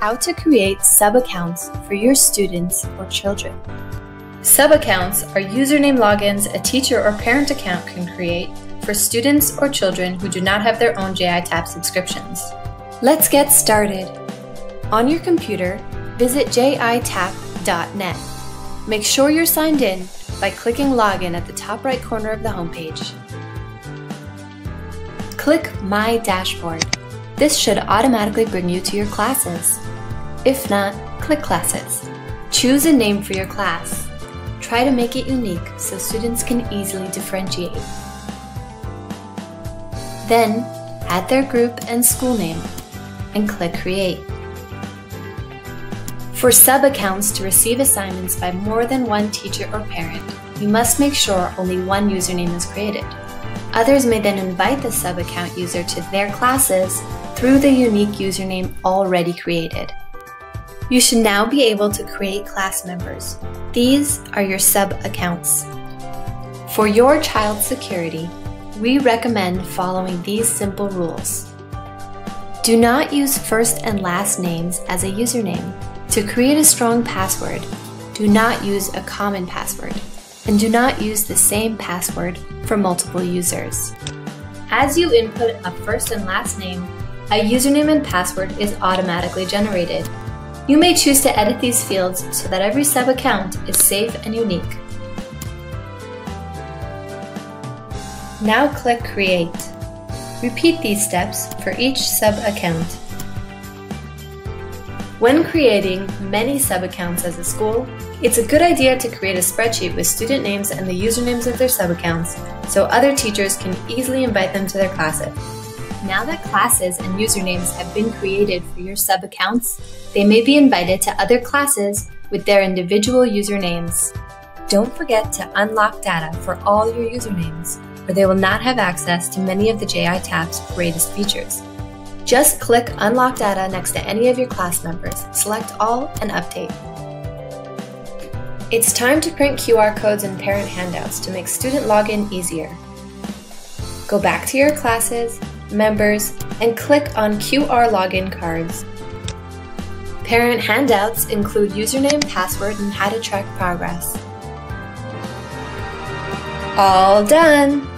How to create sub-accounts for your students or children. Sub-accounts are username logins a teacher or parent account can create for students or children who do not have their own JITAP subscriptions. Let's get started. On your computer, visit jitap.net. Make sure you're signed in by clicking Login at the top right corner of the homepage. Click My Dashboard. This should automatically bring you to your classes. If not, click Classes. Choose a name for your class. Try to make it unique so students can easily differentiate. Then, add their group and school name, and click Create. For sub-accounts to receive assignments by more than one teacher or parent, you must make sure only one username is created. Others may then invite the sub-account user to their classes through the unique username already created. You should now be able to create class members. These are your sub-accounts. For your child's security, we recommend following these simple rules. Do not use first and last names as a username. To create a strong password, do not use a common password and do not use the same password for multiple users. As you input a first and last name, a username and password is automatically generated. You may choose to edit these fields so that every sub-account is safe and unique. Now click Create. Repeat these steps for each sub-account. When creating many sub-accounts as a school, it's a good idea to create a spreadsheet with student names and the usernames of their sub-accounts so other teachers can easily invite them to their classes. Now that classes and usernames have been created for your sub-accounts, they may be invited to other classes with their individual usernames. Don't forget to unlock data for all your usernames, or they will not have access to many of the JITAP's greatest features. Just click Unlock Data next to any of your class members, select All, and Update. It's time to print QR codes and parent handouts to make student login easier. Go back to your classes, members, and click on QR login cards. Parent handouts include username, password, and how to track progress. All done!